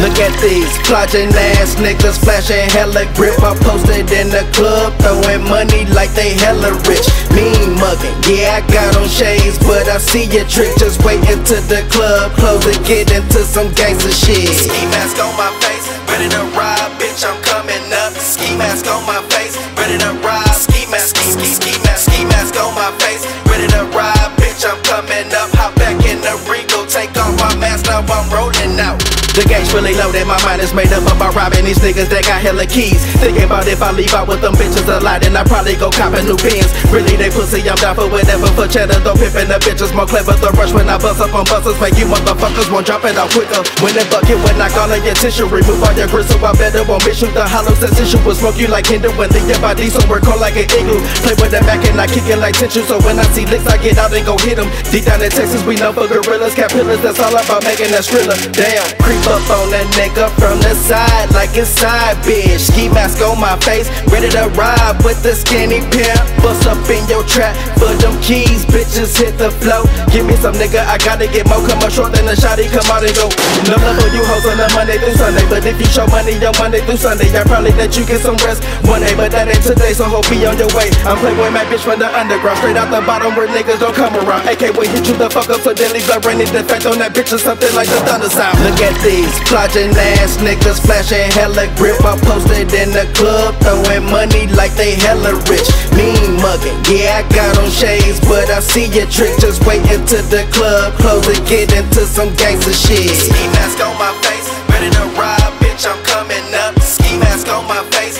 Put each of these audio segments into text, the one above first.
Look at these plotting ass niggas flashing hella grip. I posted in the club, throwing money like they hella rich. Mean mugging, yeah, I got on shades, but I see your trick. Just wait until the club close and get into some gangster shit. Ski mask on my face, ready to ride, bitch, I'm The game's really loaded, my mind is made up about robbing these niggas that got hella keys. Thinking about if I leave out with them bitches a lot, then I probably go copping new Benz. Really, they pussy, I'm down for whatever. For cheddar, though pimping the bitches more clever. The rush when I bust up on buses, make you motherfuckers won't drop it out quicker. When the bucket, when I call all your tissue, remove all your gristle, I better won't miss you. The hollow sensation will smoke you like Kindle when leave your body somewhere cold like an igloo. Play with the back and I kick it like tension, so when I see licks, I get out and go hit them. Deep down in Texas, we know for gorillas, got pillars, that's all about making that thriller. Damn, creep up on that nigga from the side like it's side bitch. Ski mask on my face, ready to ride with the skinny pimp. Bust up in your trap for them keys, bitches hit the flow. Give me some nigga, I gotta get more. Come up short than a shotty, come out and go. No love for you hoes on a Monday through Sunday, but if you show money on Monday through Sunday, I probably let you get some rest one day, but that ain't today, so hope be on your way. I'm Playboy my bitch from the underground, straight out the bottom where niggas don't come around. AK will hit you the fuck up, so deadly blood running defect on that bitch or something like the thunder sound. Look at plotting ass niggas flashing hella grip. I posted in the club, throwing money like they hella rich. Mean mugging, yeah, I got on shades, but I see your trick. Just wait until the club close and get into some gangster shit. Ski mask on my face, ready to ride, bitch, I'm coming up. Ski mask on my face,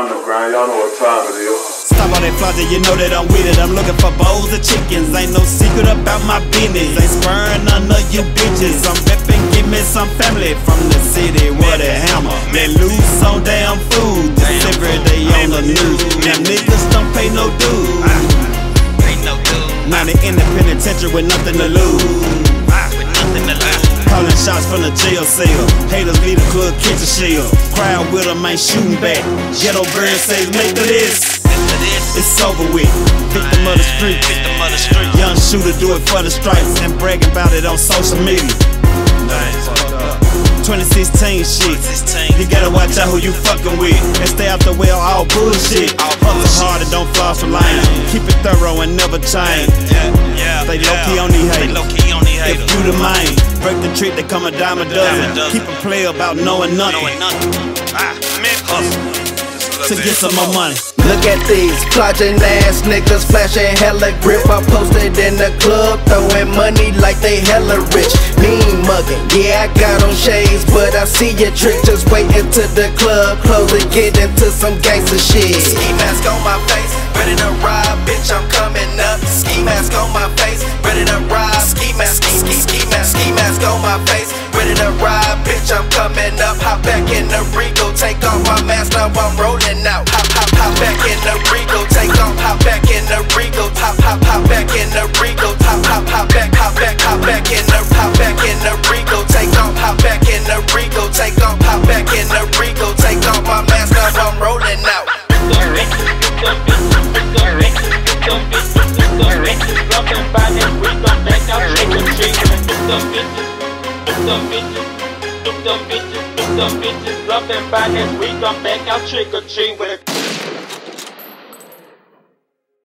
M-Town Underground, y'all know what time it is. Stop on that plaza, you know that I'm with it. I'm looking for bowls of chickens. Ain't no secret about my business. Ain't spurring none of you bitches. I'm reppin', give me some family from the city where a hammer. They lose some damn food. This every day on the news. Them niggas don't pay no dues. Now they in the penitentiary with nothing to lose. Calling shots from the jail cell. Haters leave the club kitchen shell. Crowd with them ain't shooting back. Ghetto bird says make of this. It's over with. Victim of the street. Young shooter do it for the stripes and bragging about it on social media. 2016 shit. You gotta watch out who you fucking with and stay out the way of all bullshit. Hustle hard and don't floss for lane. Keep it thorough and never change. Break trick, they come a dime a dozen. Keep a play about knowing nothing ah, to get some more money. Look at these plotting ass niggas flashing hella grip. I posted in the club, throwing money like they hella rich. Mean mugging, yeah, I got on shades, but I see your trick. Just wait until the club close and get into some gangster shit. Ski mask on my face, ready to ride, bitch, I'm coming up. Ski mask on my face, ready to ride. Ski mask, in the Regal, take off my mask, now I'm rolling out. Hop, hop, hop back in the Regal, take off, hop back in the Regal, hop, hop, hop back in the Regal, hop, hop, hop back, hop back, back in the, hop back in the Regal, take off, hop back in the Regal, take off, hop back in the Regal, take off my mask, now I'm rolling out. Bitches, bitches, bitches, some bitches up and bodies. We come back out trick or treat with a.